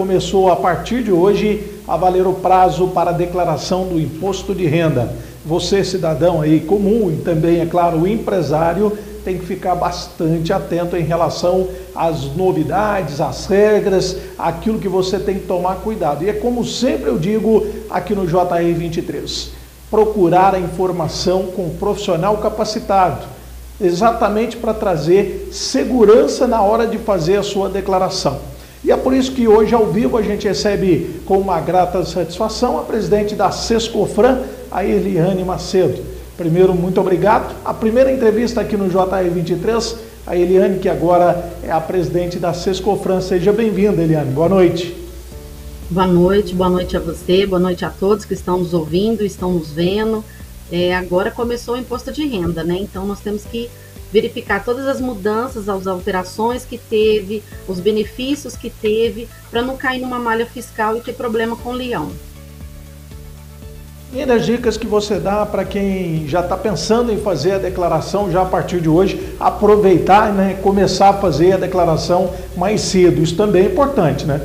começou a partir de hoje a valer o prazo para a declaração do imposto de renda. Você, cidadão aí comum e também, é claro, empresário, tem que ficar bastante atento em relação às novidades, às regras, aquilo que você tem que tomar cuidado. E é como sempre eu digo aqui no JE 23, procurar a informação com um profissional capacitado, exatamente para trazer segurança na hora de fazer a sua declaração. E é por isso que hoje, ao vivo, a gente recebe com uma grata satisfação a presidente da Sescofran, a Eliane Macedo. Primeiro, muito obrigado. A primeira entrevista aqui no JR23, a Eliane, que agora é a presidente da Sescofran. Seja bem-vinda, Eliane. Boa noite. Boa noite, boa noite a você, boa noite a todos que estão nos ouvindo, estão nos vendo. É, agora começou o imposto de renda, né? Então nós temos que verificar todas as mudanças, as alterações que teve, os benefícios que teve, para não cair numa malha fiscal e ter problema com o leão. E das dicas que você dá para quem já está pensando em fazer a declaração já a partir de hoje, aproveitar e né, começar a fazer a declaração mais cedo. Isso também é importante, né?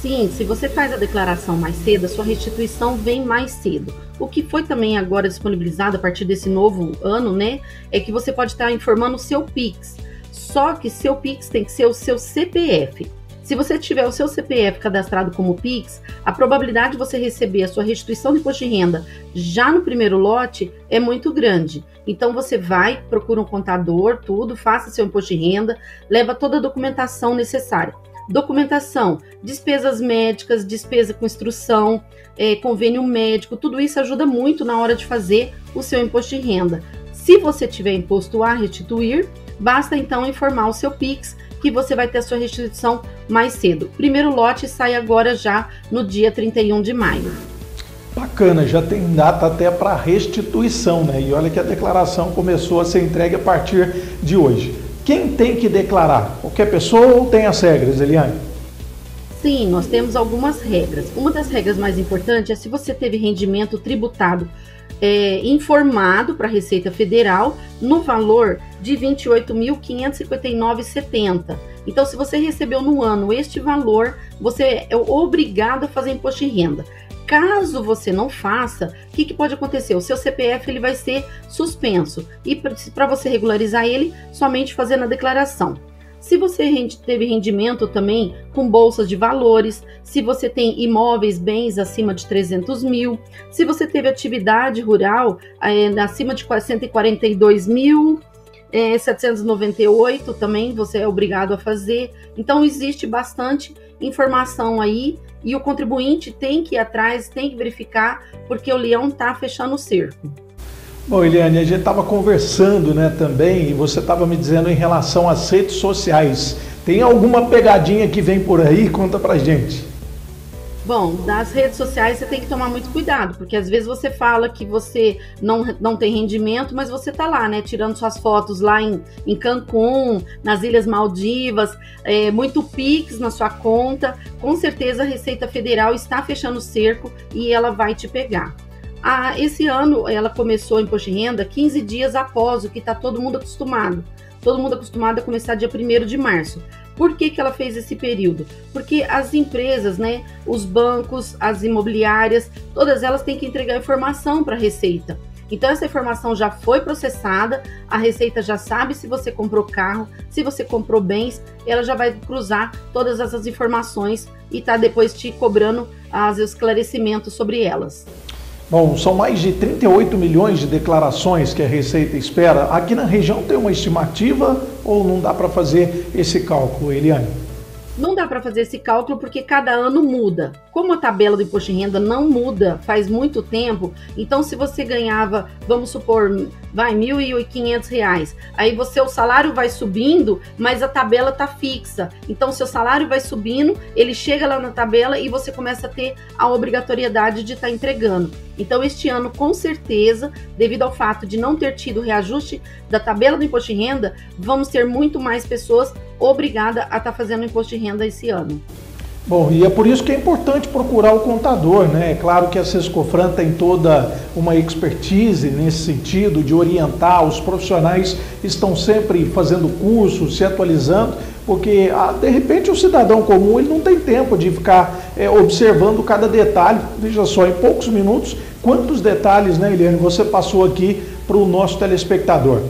Sim, se você faz a declaração mais cedo, a sua restituição vem mais cedo. O que foi também agora disponibilizado a partir desse novo ano, né, é que você pode estar informando o seu Pix. Só que seu Pix tem que ser o seu CPF. Se você tiver o seu CPF cadastrado como Pix, a probabilidade de você receber a sua restituição de imposto de renda já no primeiro lote é muito grande. Então você vai, procura um contador, tudo, faça seu imposto de renda, leva toda a documentação necessária. Documentação, despesas médicas, despesa com instrução, é, convênio médico, tudo isso ajuda muito na hora de fazer o seu imposto de renda. Se você tiver imposto a restituir, basta então informar o seu Pix que você vai ter a sua restituição mais cedo. Primeiro lote sai agora já no dia 31 de maio. Bacana, já tem data até para restituição, né? E olha que a declaração começou a ser entregue a partir de hoje. Quem tem que declarar? Qualquer pessoa ou tem as regras, Eliane? Sim, nós temos algumas regras. Uma das regras mais importantes é se você teve rendimento tributado é, informado para a Receita Federal no valor de R$ 28.559,70. Então, se você recebeu no ano este valor, você é obrigado a fazer imposto de renda. Caso você não faça, o que, que, pode acontecer? O seu CPF ele vai ser suspenso e para você regularizar ele, somente fazendo a declaração. Se você teve rendimento também com bolsas de valores, se você tem imóveis, bens acima de 300 mil, se você teve atividade rural é, acima de 142 mil, é, 798 também você é obrigado a fazer. Então existe bastante informação aí e o contribuinte tem que ir atrás, tem que verificar, porque o leão está fechando o cerco. Bom, Eliane, a gente estava conversando né, também e você estava me dizendo em relação às redes sociais. Tem alguma pegadinha que vem por aí? Conta pra gente. Bom, das redes sociais você tem que tomar muito cuidado, porque às vezes você fala que você não, não tem rendimento, mas você tá lá, né, tirando suas fotos lá em, em Cancún, nas Ilhas Maldivas, é, muito Pix na sua conta. Com certeza a Receita Federal está fechando o cerco e ela vai te pegar. Ah, esse ano ela começou o imposto de renda 15 dias após o que está todo mundo acostumado. Todo mundo acostumado a começar dia 1 de março. Por que, que ela fez esse período? Porque as empresas, né, os bancos, as imobiliárias, todas elas têm que entregar informação para a Receita. Então essa informação já foi processada, a Receita já sabe se você comprou carro, se você comprou bens, ela já vai cruzar todas essas informações e tá depois te cobrando os esclarecimentos sobre elas. Bom, são mais de 38 milhões de declarações que a Receita espera. Aqui na região tem uma estimativa ou não dá para fazer esse cálculo, Eliane? Não dá para fazer esse cálculo porque cada ano muda. Como a tabela do imposto de renda não muda faz muito tempo, então se você ganhava, vamos supor, vai R$ 1.500, aí você o salário vai subindo, mas a tabela tá fixa. Então seu salário vai subindo, ele chega lá na tabela e você começa a ter a obrigatoriedade de estar tá entregando. Então este ano, com certeza, devido ao fato de não ter tido reajuste da tabela do imposto de renda, vamos ter muito mais pessoas obrigadas a estar tá fazendo imposto de renda esse ano. Bom, e é por isso que é importante procurar o contador, né? É claro que a Sescofran tem toda uma expertise nesse sentido de orientar, os profissionais estão sempre fazendo cursos, se atualizando, porque ah, de repente o cidadão comum ele não tem tempo de ficar é, observando cada detalhe. Veja só, em poucos minutos, quantos detalhes, né, Eliane, você passou aqui para o nosso telespectador.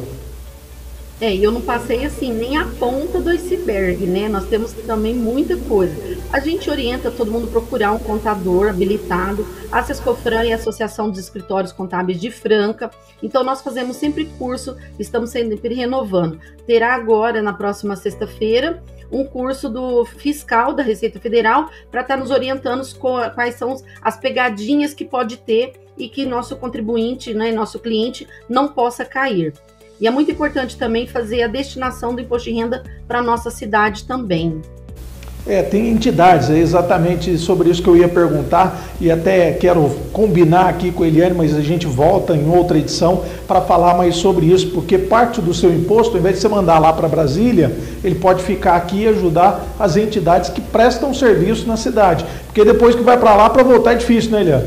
É, e eu não passei assim nem a ponta do iceberg, né? Nós temos também muita coisa. A gente orienta todo mundo a procurar um contador habilitado, a Sescofran e a Associação dos Escritórios Contábeis de Franca. Então nós fazemos sempre curso, estamos sempre renovando. Terá agora na próxima sexta-feira um curso do fiscal da Receita Federal para estar tá nos orientando quais são as pegadinhas que pode ter e que nosso contribuinte, né, nosso cliente não possa cair. E é muito importante também fazer a destinação do imposto de renda para a nossa cidade também. É, tem entidades, é exatamente sobre isso que eu ia perguntar e até quero combinar aqui com a Eliane, mas a gente volta em outra edição para falar mais sobre isso, porque parte do seu imposto, ao invés de você mandar lá para Brasília, ele pode ficar aqui e ajudar as entidades que prestam serviço na cidade. Porque depois que vai para lá, para voltar é difícil, né, Eliane?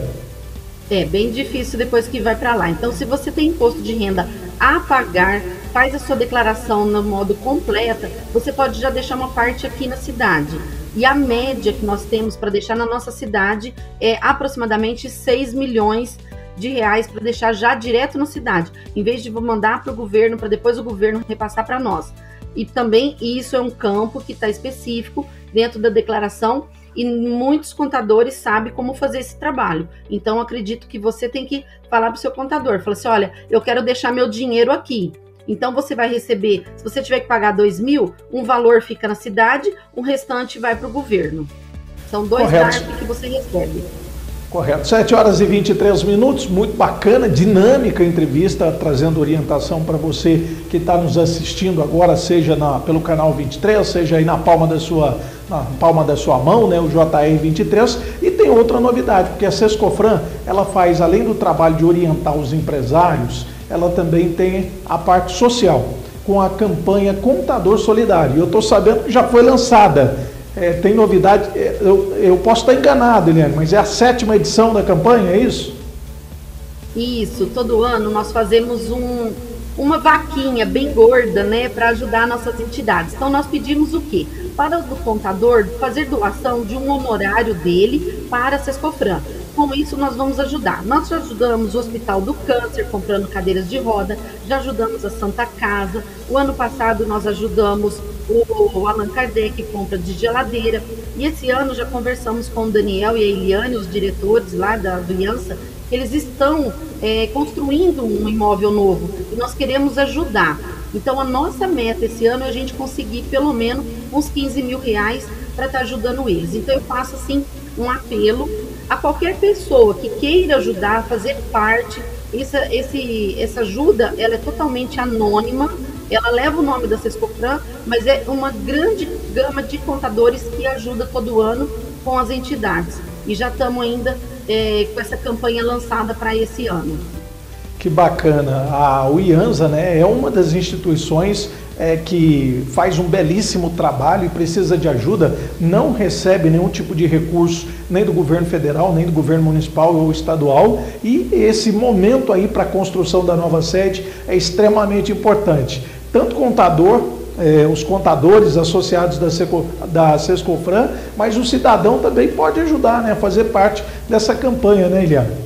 É bem difícil depois que vai para lá. Então, se você tem imposto de renda a pagar, faz a sua declaração no modo completa, você pode já deixar uma parte aqui na cidade. E a média que nós temos para deixar na nossa cidade é aproximadamente 6 milhões de reais para deixar já direto na cidade, em vez de mandar para o governo, para depois o governo repassar para nós. E também isso é um campo que está específico dentro da declaração e muitos contadores sabem como fazer esse trabalho. Então, acredito que você tem que falar para o seu contador, falar assim, olha, eu quero deixar meu dinheiro aqui. Então, você vai receber, se você tiver que pagar dois mil, um valor fica na cidade, o restante vai para o governo. São dois DARF que você recebe. Correto. 7 horas e 23 minutos, muito bacana, dinâmica entrevista, trazendo orientação para você que está nos assistindo agora, seja na, pelo canal 23, seja aí na palma da sua na palma da sua mão, né, o JR 23, e tem outra novidade, porque a Sescofran, ela faz, além do trabalho de orientar os empresários, ela também tem a parte social, com a campanha Contador Solidário. Eu estou sabendo que já foi lançada. É, tem novidade, é, eu, eu posso estar enganado, Eliane, mas é a sétima edição da campanha, é isso? Isso, todo ano nós fazemos um, uma vaquinha bem gorda, né, para ajudar nossas entidades. Então nós pedimos o quê? Para o contador fazer doação de um honorário dele para a Sescofran. Com isso, nós vamos ajudar. Nós já ajudamos o Hospital do Câncer, comprando cadeiras de roda, já ajudamos a Santa Casa. O ano passado, nós ajudamos o Allan Kardec, compra de geladeira. E esse ano já conversamos com o Daniel e a Eliane, os diretores lá da Aliança, eles estão é, construindo um imóvel novo e nós queremos ajudar. Então, a nossa meta esse ano é a gente conseguir pelo menos uns 15 mil reais para estar tá ajudando eles. Então, eu faço assim um apelo a qualquer pessoa que queira ajudar, fazer parte. Essa, esse, essa ajuda ela é totalmente anônima, ela leva o nome da Sescofran, mas é uma grande gama de contadores que ajuda todo ano com as entidades. E já estamos ainda é, com essa campanha lançada para esse ano. Que bacana. A UIANSA né, é uma das instituições é, que faz um belíssimo trabalho e precisa de ajuda, não recebe nenhum tipo de recurso, nem do governo federal, nem do governo municipal ou estadual, e esse momento aí para a construção da nova sede é extremamente importante. Tanto contador é, os contadores associados da, Seco, da Sescofran, mas o cidadão também pode ajudar, né, a fazer parte dessa campanha, né, Eliana?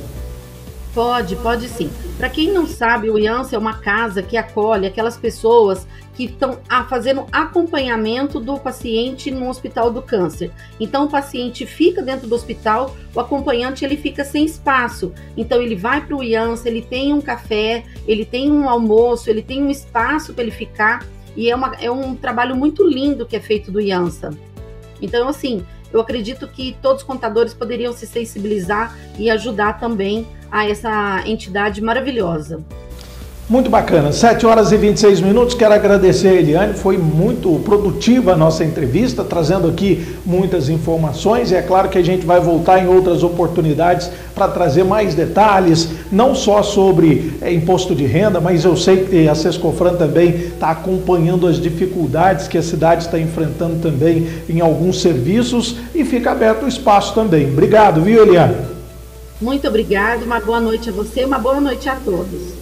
Pode, pode sim. Para quem não sabe, o IANSA é uma casa que acolhe aquelas pessoas que estão fazendo acompanhamento do paciente no hospital do câncer. Então o paciente fica dentro do hospital, o acompanhante ele fica sem espaço. Então ele vai para o IANSA, ele tem um café, ele tem um almoço, ele tem um espaço para ele ficar e é, uma, é um trabalho muito lindo que é feito do IANSA. Então, assim, eu acredito que todos os contadores poderiam se sensibilizar e ajudar também a essa entidade maravilhosa. Muito bacana, 7 horas e 26 minutos. Quero agradecer a Eliane, foi muito produtiva a nossa entrevista, trazendo aqui muitas informações. E é claro que a gente vai voltar em outras oportunidades para trazer mais detalhes, não só sobre é, imposto de renda, mas eu sei que a Sescofran também está acompanhando as dificuldades que a cidade está enfrentando também em alguns serviços e fica aberto o espaço também. Obrigado, viu, Eliane? Muito obrigado, uma boa noite a você, uma boa noite a todos.